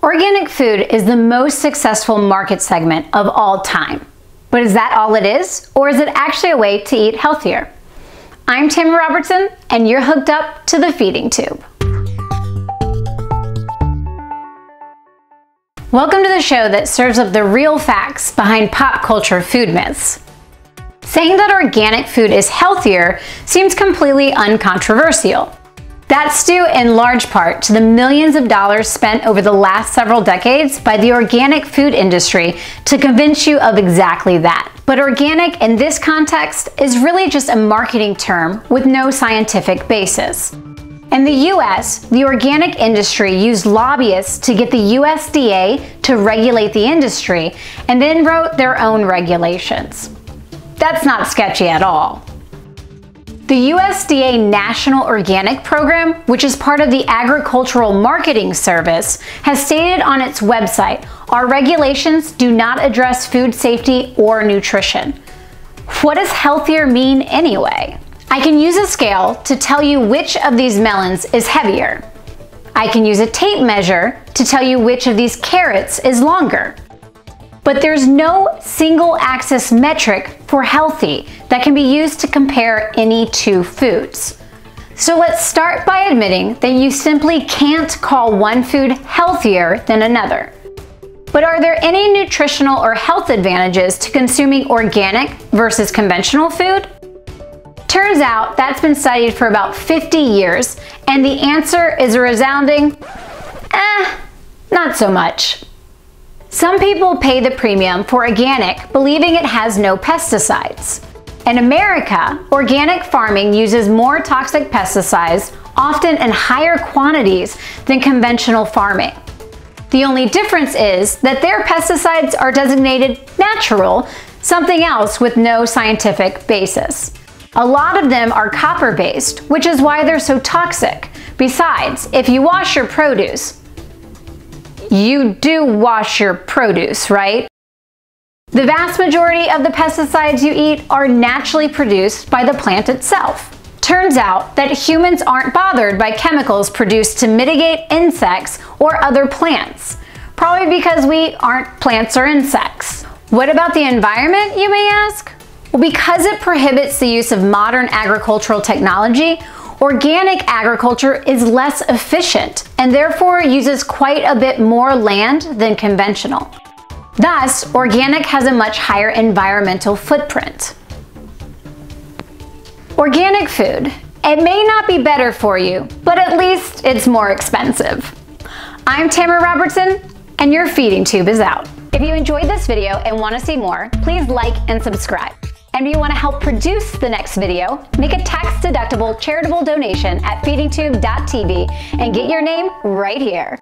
Organic food is the most successful market segment of all time. But is that all it is? Or is it actually a way to eat healthier? I'm Tammy Robertson, and you're hooked up to the feeding tube. Welcome to the show that serves up the real facts behind pop culture food myths. Saying that organic food is healthier seems completely uncontroversial. That's due in large part to the millions of dollars spent over the last several decades by the organic food industry to convince you of exactly that. But organic in this context is really just a marketing term with no scientific basis. In the US, the organic industry used lobbyists to get the USDA to regulate the industry and then wrote their own regulations. That's not sketchy at all. The USDA National Organic Program, which is part of the Agricultural Marketing Service, has stated on its website, our regulations do not address food safety or nutrition. What does healthier mean anyway? I can use a scale to tell you which of these melons is heavier. I can use a tape measure to tell you which of these carrots is longer. But there's no single axis metric for healthy that can be used to compare any two foods. So let's start by admitting that you simply can't call one food healthier than another. But are there any nutritional or health advantages to consuming organic versus conventional food? Turns out that's been studied for about 50 years, and the answer is a resounding, eh, not so much. Some people pay the premium for organic, believing it has no pesticides. In America, organic farming uses more toxic pesticides, often in higher quantities than conventional farming. The only difference is that their pesticides are designated natural, something else with no scientific basis. A lot of them are copper based, which is why they're so toxic. Besides, if you wash your produce, you do wash your produce, right? The vast majority of the pesticides you eat are naturally produced by the plant itself. Turns out that humans aren't bothered by chemicals produced to mitigate insects or other plants, probably because we aren't plants or insects. What about the environment, you may ask? Well, because it prohibits the use of modern agricultural technology, Organic agriculture is less efficient and therefore uses quite a bit more land than conventional. Thus, organic has a much higher environmental footprint. Organic food. It may not be better for you, but at least it's more expensive. I'm Tamara Robertson, and your feeding tube is out. If you enjoyed this video and want to see more, please like and subscribe. And you want to help produce the next video, make a tax-deductible charitable donation at feedingtube.tv and get your name right here.